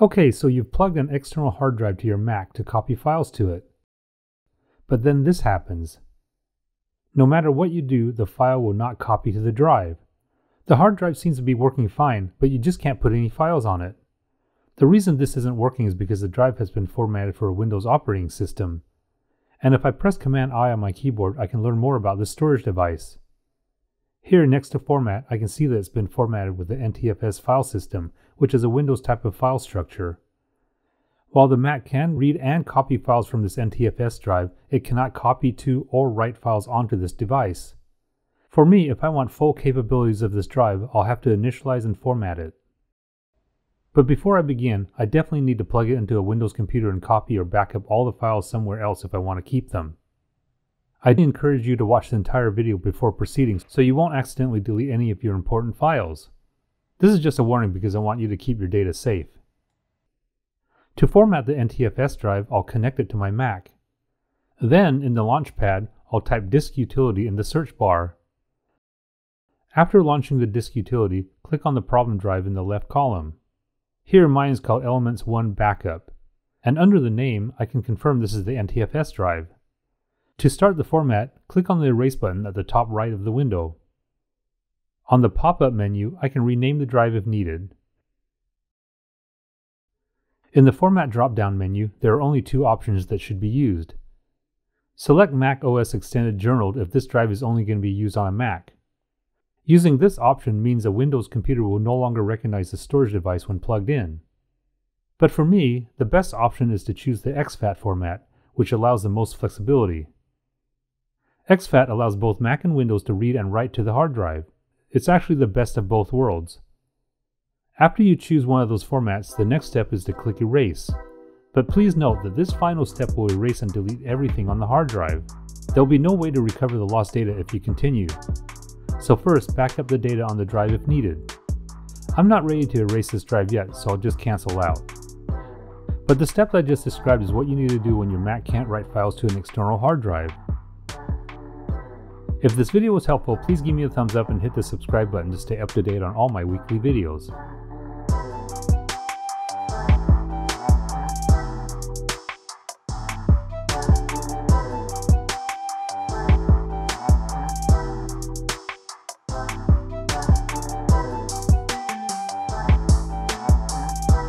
Okay, so you've plugged an external hard drive to your Mac to copy files to it. But then this happens. No matter what you do, the file will not copy to the drive. The hard drive seems to be working fine, but you just can't put any files on it. The reason this isn't working is because the drive has been formatted for a Windows operating system. And if I press Command I on my keyboard, I can learn more about this storage device. Here next to Format, I can see that it's been formatted with the NTFS file system, which is a Windows type of file structure. While the Mac can read and copy files from this NTFS drive, it cannot copy to or write files onto this device. For me, if I want full capabilities of this drive, I'll have to initialize and format it. But before I begin, I definitely need to plug it into a Windows computer and copy or backup all the files somewhere else if I want to keep them. I'd encourage you to watch the entire video before proceeding so you won't accidentally delete any of your important files. This is just a warning because I want you to keep your data safe. To format the NTFS drive, I'll connect it to my Mac. Then, in the Launchpad, I'll type disk utility in the search bar. After launching the disk utility, click on the problem drive in the left column. Here mine is called Elements 1 Backup, and under the name I can confirm this is the NTFS drive. To start the format, click on the Erase button at the top right of the window. On the pop-up menu, I can rename the drive if needed. In the Format drop-down menu, there are only two options that should be used. Select Mac OS Extended Journaled if this drive is only going to be used on a Mac. Using this option means a Windows computer will no longer recognize the storage device when plugged in. But for me, the best option is to choose the exFAT format, which allows the most flexibility. exFAT allows both Mac and Windows to read and write to the hard drive. It's actually the best of both worlds. After you choose one of those formats, the next step is to click Erase. But please note that this final step will erase and delete everything on the hard drive. There will be no way to recover the lost data if you continue. So first, back up the data on the drive if needed. I'm not ready to erase this drive yet, so I'll just cancel out. But the step I just described is what you need to do when your Mac can't write files to an external hard drive. If this video was helpful, please give me a thumbs up and hit the subscribe button to stay up to date on all my weekly videos.